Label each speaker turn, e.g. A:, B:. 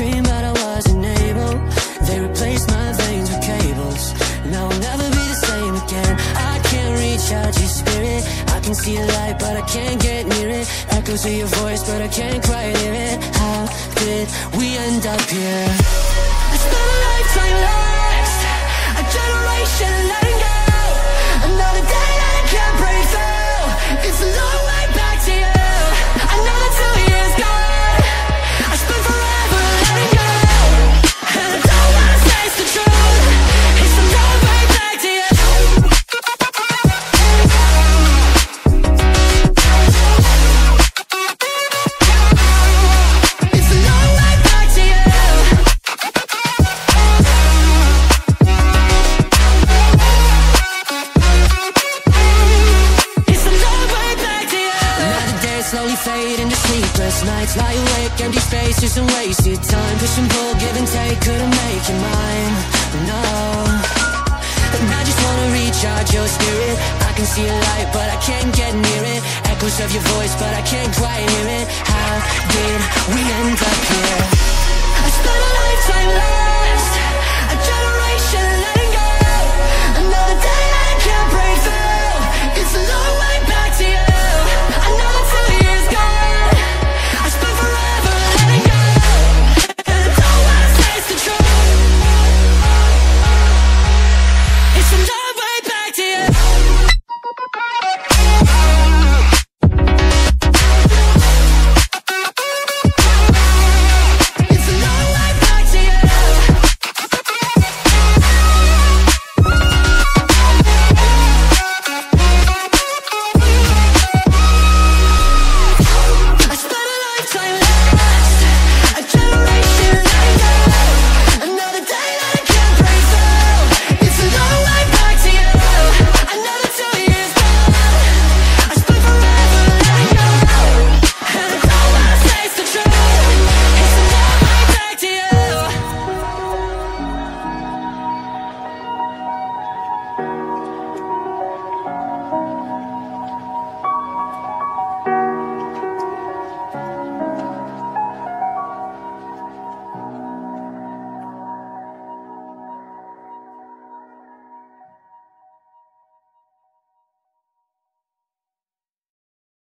A: dream, but I wasn't able. They replaced my veins with cables. Now I'll never be the same again. I can't reach out your spirit. I can see a light, but I can't get near it. Echoes of your voice, but I can't quite hear it. How did we end up here? Fade into sleepless nights. Lie awake, empty spaces and wasted time. Push and pull, give and take, couldn't make you mine. No. And I just wanna recharge your spirit. I can see a light, but I can't get near it. Echoes of your voice, but I can't quite hear it. How did we end up here?